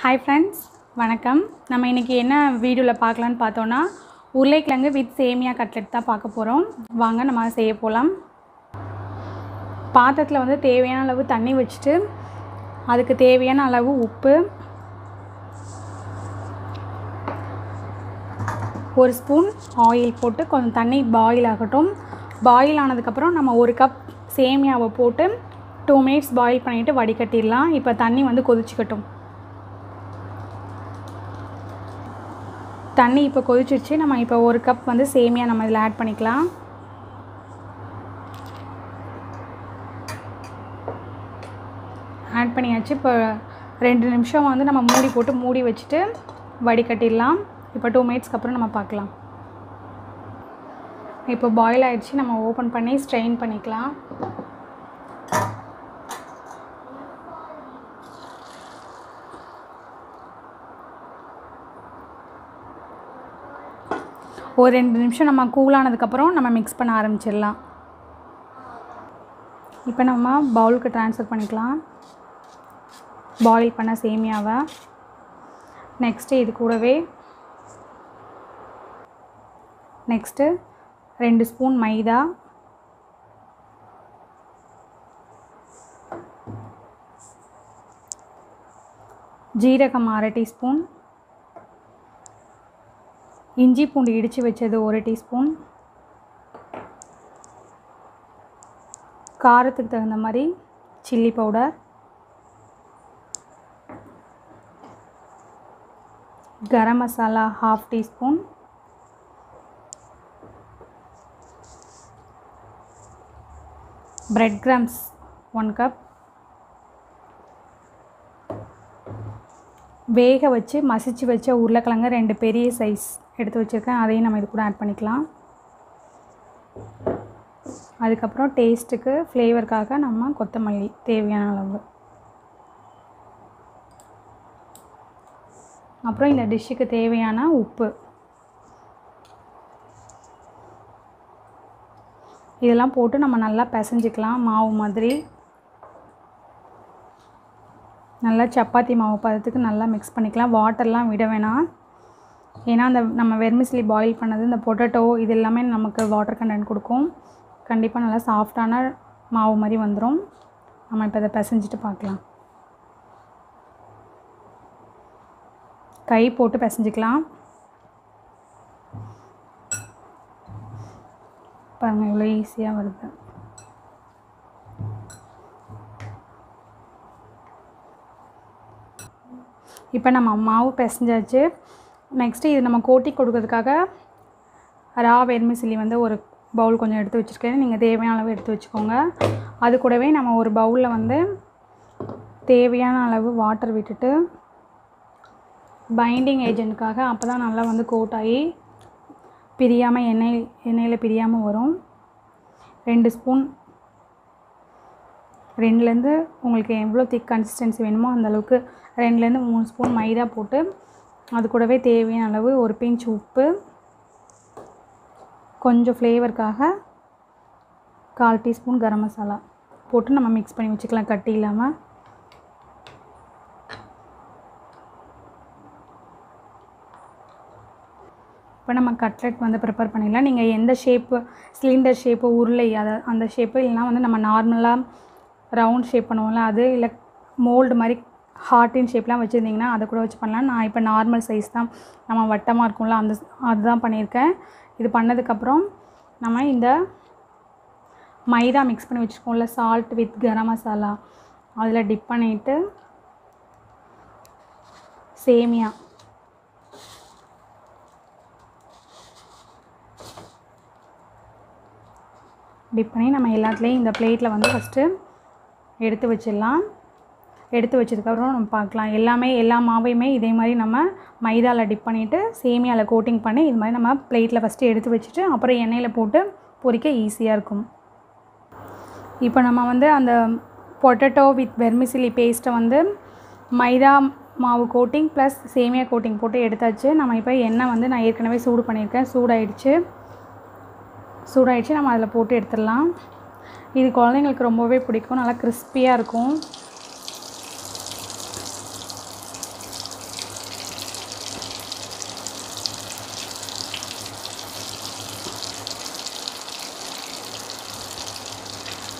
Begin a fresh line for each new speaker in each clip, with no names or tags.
Hi friends வணக்கம். நம்ம இன்றைக்கி என்ன வீடியோவில் பார்க்கலான்னு பார்த்தோன்னா உருளைக்கிழங்கு வித் சேமியா கட்லெட் தான் பார்க்க போகிறோம் வாங்க நம்ம அதை செய்ய போகலாம் பாத்திரத்தில் வந்து தேவையான அளவு தண்ணி வச்சுட்டு அதுக்கு தேவையான அளவு உப்பு. ஒரு ஸ்பூன் ஆயில் போட்டு கொஞ்சம் தண்ணி பாயில் ஆகட்டும். பாயில் ஆனதுக்கப்புறம் நம்ம ஒரு கப் சேமியாவை போட்டு டூ மினிட்ஸ் பாயில் பண்ணிவிட்டு வடிகட்டிடலாம். இப்போ தண்ணி வந்து கொதிச்சுக்கட்டும். தண்ணி இப்போ கொதிச்சிருச்சு. நம்ம இப்போ ஒரு கப் வந்து சேமியா நம்ம இதில் ஆட் பண்ணிக்கலாம். ஆட் பண்ணியாச்சு. இப்போ ரெண்டு நிமிஷம் வந்து நம்ம மூடி போட்டு மூடி வச்சுட்டு வடிகட்டிடலாம். இப்போ டூ மினிட்ஸ்க்கு அப்புறம் நம்ம பார்க்கலாம். இப்போ பாயில் ஆகிடுச்சு நம்ம ஓப்பன் பண்ணி ஸ்ட்ரெயின் பண்ணிக்கலாம். ஒரு ரெண்டு நிமிஷம் நம்ம கூலானதுக்கப்புறம் நம்ம மிக்ஸ் பண்ண ஆரம்பிச்சிடலாம். இப்போ நம்ம பவுலுக்கு ட்ரான்ஸ்ஃபர் பண்ணிக்கலாம். பாயில் பண்ண சேமியாவை. நெக்ஸ்ட்டு இது கூடவே நெக்ஸ்ட்டு ரெண்டு ஸ்பூன் மைதா. ஜீரகம் அரை டீஸ்பூன் இஞ்சி பூண்டு இடித்து வச்சது ஒரு டீஸ்பூன். காரத்துக்கு தகுந்த மாதிரி chilli powder. Garam masala half teaspoon. Bread crumbs one cup வேக வச்சு மசிச்சு வச்ச உருளைக்கிழங்கு ரெண்டு பெரிய சைஸ் எடுத்து வச்சுருக்கேன். அதையும் நம்ம இது கூட ஆட் பண்ணிக்கலாம். அதுக்கப்புறம் டேஸ்ட்டுக்கு ஃப்ளேவருக்காக நம்ம கொத்தமல்லி தேவையான அளவு. அப்புறம் இந்த டிஷ்ஷுக்கு தேவையான உப்பு. இதெல்லாம் போட்டு நம்ம நல்லா பிசைஞ்சிக்கலாம். மாவு மாதிரி நல்லா சப்பாத்தி மாவு பதத்துக்கு நல்லா மிக்ஸ் பண்ணிக்கலாம். வாட்டர்லாம் விட வேணாம். ஏன்னா அந்த நம்ம வெர்மிஸ்லி பாயில் பண்ணது இந்த பொட்டேட்டோ இது எல்லாமே நமக்கு வாட்டர் கண்டென்ட் கொடுக்கும். கண்டிப்பாக நல்லா சாஃப்டான மாவு மாதிரி வந்துடும் நம்ம இப்போ அதை பிசைஞ்சிட்டு பார்க்கலாம். கை போட்டு பிசைஞ்சிக்கலாம். பாருங்கள் இவ்வளோ ஈஸியாக வருது. இப்போ நம்ம மாவு பிசைஞ்சாச்சு. நெக்ஸ்ட்டு இது நம்ம கோட்டி கொடுக்கறதுக்காக ரா வெர்மிசிலி வந்து ஒரு பவுல் கொஞ்சம் எடுத்து வச்சுருக்கேன். நீங்கள் தேவையான அளவு எடுத்து வச்சுக்கோங்க. அது கூடவே நம்ம ஒரு பவுலில் வந்து தேவையான அளவு வாட்டர் விட்டுட்டு பைண்டிங் ஏஜென்ட்காக அப்போ தான் நல்லா வந்து கோட் ஆகி பிரியாமல் எண்ணெய் எண்ணெயில் பிரியாமல் வரும். ரெண்டு ஸ்பூன் ரெண்டுலேருந்து உங்களுக்கு எவ்வளோ திக் கன்சிஸ்டன்சி வேணுமோ அந்த அளவுக்கு ரெண்டுலேருந்து மூணு ஸ்பூன் மைதா போட்டு அது கூடவே தேவையான அளவு ஒரு பிஞ்ச் உப்பு கொஞ்சம் ஃப்ளேவருக்காக கால் டீஸ்பூன் கரம் மசாலா போட்டு நம்ம மிக்ஸ் பண்ணி வச்சுக்கலாம் கட்டி இல்லாமல் இப்போ நம்ம கட்லெட் வந்து ப்ரிப்பேர் பண்ணிடலாம். நீங்கள் எந்த ஷேப்பு சிலிண்டர் ஷேப்பு உருளை அதை அந்த ஷேப்பு இல்லைனா வந்து நம்ம நார்மலாக ரவுண்ட் ஷேப் பண்ணுவோம்ல அது இல்லை மோல்டு மாதிரி ஹார்ட்டின் ஷேப்லாம் வச்சுருந்திங்கன்னா அதை கூட வச்சு பண்ணலாம். நான் இப்போ நார்மல் சைஸ் தான். நம்ம வட்டமாக இருக்கும்ல அந்த அதுதான் பண்ணியிருக்கேன். இது பண்ணதுக்கப்புறம் நம்ம இந்த மைதா மிக்ஸ் பண்ணி வச்சுருக்கோம்ல சால்ட் வித் கரம் மசாலா அதில் டிப் பண்ணிவிட்டு சேமியா. டிப் பண்ணி நம்ம எல்லாத்துலேயும் இந்த பிளேட்டில் வந்து ஃபஸ்ட்டு எடுத்து வச்சிடலாம். எடுத்து வச்சதுக்கப்புறம் நம்ம பார்க்கலாம். எல்லாமே எல்லா மாவையுமே இதே மாதிரி நம்ம மைதாவில் டிப் பண்ணிவிட்டு சேமியாவில் கோட்டிங் பண்ணி இது மாதிரி நம்ம பிளேட்டில் ஃபஸ்ட்டு எடுத்து வச்சுட்டு அப்புறம் எண்ணெயில் போட்டு பொரிக்க ஈஸியாக இருக்கும். இப்போ நம்ம வந்து அந்த பொட்டேட்டோ வித் வெர்மிசிலி பேஸ்ட்டை வந்து மைதா மாவு கோட்டிங் ப்ளஸ் சேமியா கோட்டிங் போட்டு எடுத்தாச்சு. நம்ம இப்போ எண்ணெய் வந்து நான் ஏற்கனவே சூடு பண்ணியிருக்கேன். சூடாயிடுச்சு. சூடாயிடுச்சு. நம்ம அதில் போட்டு எடுத்துடலாம். இது குழந்தைங்களுக்கு ரொம்பவே பிடிக்கும். நல்லா கிறிஸ்பியாக இருக்கும்.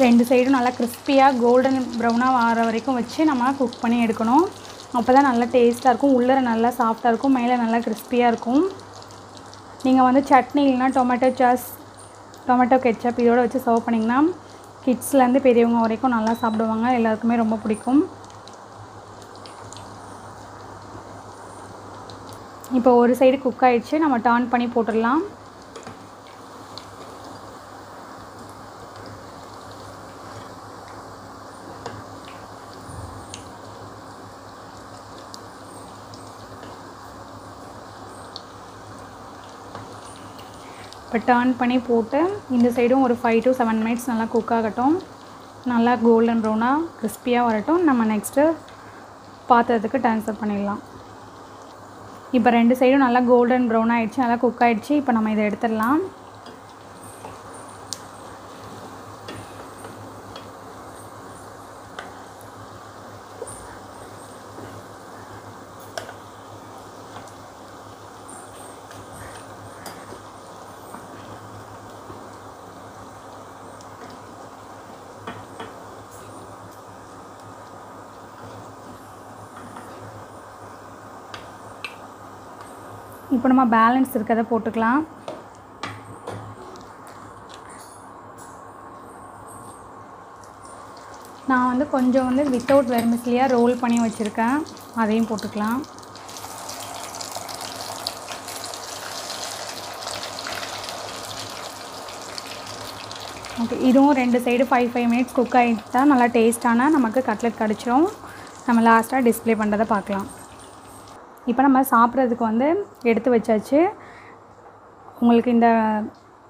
ரெண்டு சைடும் நல்லா கிறிஸ்பியாக கோல்டன் ப்ரௌனாக ஆகிற வரைக்கும் வச்சு நம்ம குக் பண்ணி எடுக்கணும். அப்போ தான் நல்லா டேஸ்ட்டாக இருக்கும். உள்ளர நல்லா சாஃப்டாக இருக்கும். மேலே நல்லா கிறிஸ்பியாக இருக்கும். நீங்கள் வந்து சட்னி இல்லைன்னா டொமேட்டோ சாஸ் டொமேட்டோ கெச்சப் இதோடு வச்சு சர்வ் பண்ணிங்கன்னா கிட்ஸ்லேருந்து பெரியவங்க வரைக்கும் நல்லா சாப்பிடுவாங்க. எல்லாருக்குமே ரொம்ப பிடிக்கும். இப்போ ஒரு சைடு குக் ஆகிடுச்சு நம்ம டர்ன் பண்ணி போட்டுடலாம். இப்போ டேர்ன் பண்ணி போட்டு இந்த சைடும் ஒரு ஃபைவ் டு செவன் மினிட்ஸ் நல்லா குக் ஆகட்டும். நல்லா கோல்டன் ப்ரௌனாக கிறிஸ்பியாக வரட்டும். நம்ம நெக்ஸ்ட்டு பாத்திரத்துக்கு ட்ரான்ஸ்ஃபர் பண்ணிடலாம். இப்போ ரெண்டு சைடும் நல்லா கோல்டன் ப்ரௌன் ஆகிடுச்சு நல்லா குக் ஆகிடுச்சு இப்போ நம்ம இதை எடுத்துடலாம். இப்போ நம்ம பேலன்ஸ் இருக்கிறத போட்டுக்கலாம். நான் வந்து கொஞ்சம் வந்து வித்தவுட் வெர்மிஸ்லியாக ரோல் பண்ணி வச்சுருக்கேன். அதையும் போட்டுக்கலாம். ஓகே இதுவும் ரெண்டு side five five minutes cook ஆகிட்டா நல்லா டேஸ்ட்டான நமக்கு கட்லெட் கிடச்சிரும். நம்ம லாஸ்ட்டாக டிஸ்ப்ளே பண்ணுறதை பார்க்கலாம். இப்போ நம்ம சாப்பிட்றதுக்கு வந்து எடுத்து வச்சாச்சு. உங்களுக்கு இந்த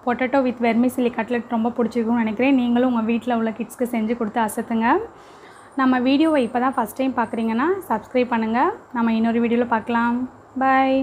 பொட்டேட்டோ வித் வெர்மிசிலி கட்லெட் ரொம்ப பிடிச்சிருக்கும்னு நினைக்கிறேன். நீங்களும் உங்கள் வீட்டில் உள்ள கிட்ஸ்க்கு செஞ்சு கொடுத்து அசத்துங்க. நம்ம வீடியோவை இப்போ தான் ஃபஸ்ட் டைம் பார்க்குறீங்கன்னா சப்ஸ்கிரைப் பண்ணுங்கள் நம்ம இன்னொரு வீடியோவில் பார்க்கலாம். பாய்